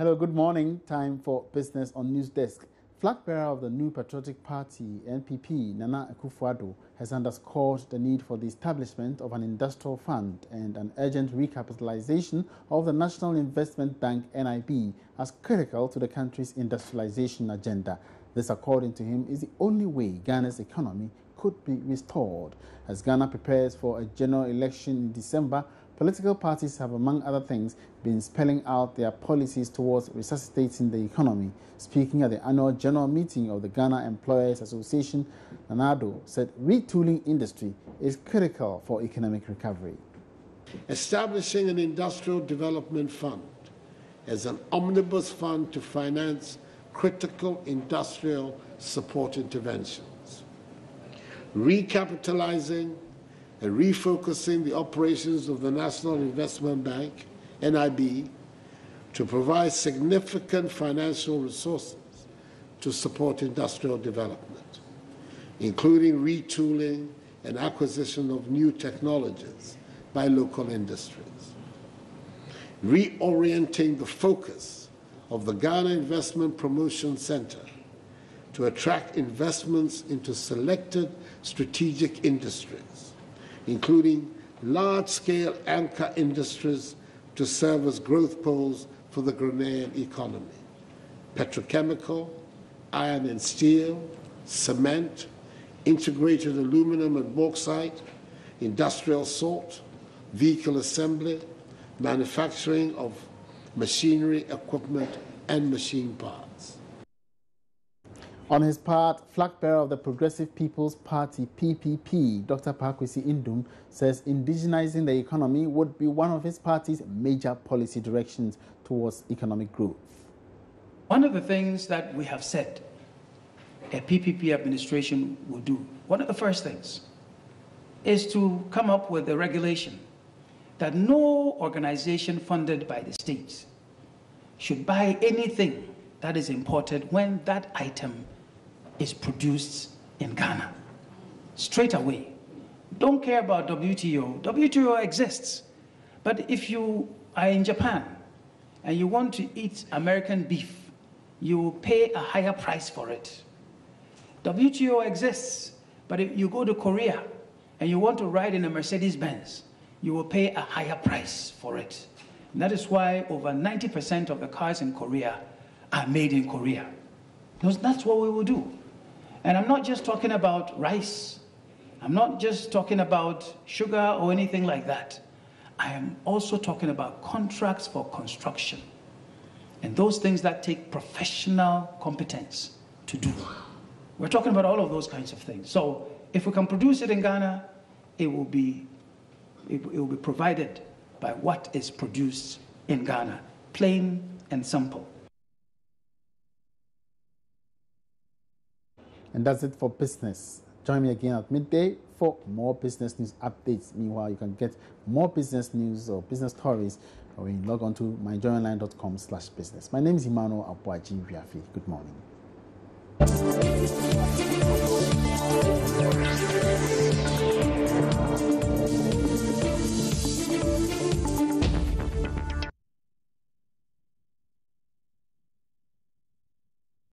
Hello, good morning. Time for business on News Desk. Flag bearer of the new Patriotic Party, NPP, Nana Akufo-Addo, has underscored the need for the establishment of an industrial fund and an urgent recapitalization of the National Investment Bank, NIB, as critical to the country's industrialization agenda. This, according to him, is the only way Ghana's economy could be restored. As Ghana prepares for a general election in December, Political parties have, among other things, been spelling out their policies towards resuscitating the economy. Speaking at the annual general meeting of the Ghana Employers Association, Nana Addo said retooling industry is critical for economic recovery. Establishing an industrial development fund as an omnibus fund to finance critical industrial support interventions. Recapitalizing and refocusing the operations of the National Investment Bank, NIB, to provide significant financial resources to support industrial development, including retooling and acquisition of new technologies by local industries, reorienting the focus of the Ghana Investment Promotion Center to attract investments into selected strategic industries including large-scale anchor industries to serve as growth poles for the Ghanaian economy. Petrochemical, iron and steel, cement, integrated aluminum and bauxite, industrial salt, vehicle assembly, manufacturing of machinery, equipment, and machine parts. On his part, flag bearer of the Progressive People's Party PPP, Dr. Papa Kwesi Nduom, says indigenizing the economy would be one of his party's major policy directions towards economic growth. One of the things that we have said a PPP administration will do, one of the first things, is to come up with a regulation that no organization funded by the states should buy anything that is imported when that item is produced in Ghana. Straight away. Don't care about WTO. WTO exists. But if you are in Japan and you want to eat American beef, you will pay a higher price for it. WTO exists, but if you go to Korea and you want to ride in a Mercedes Benz, you will pay a higher price for it. And that is why over 90% of the cars in Korea are made in Korea. Because that's what we will do. And I'm not just talking about rice. I'm not just talking about sugar or anything like that. I am also talking about contracts for construction and those things that take professional competence to do. We're talking about all of those kinds of things. So if we can produce it in Ghana, it will be, it, it will be provided by what is produced in Ghana, plain and simple. And that's it for business. Join me again at midday for more business news updates. Meanwhile, you can get more business news or business stories when you log on to myjoyonline.com slash business. My name is Imano Abwaji Riafi. Good morning.